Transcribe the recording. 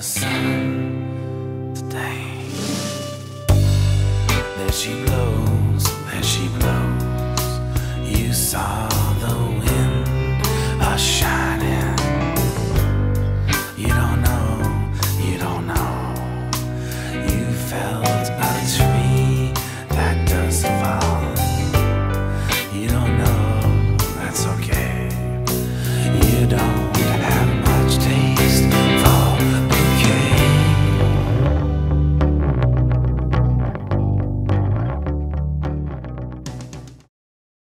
the sun today. There she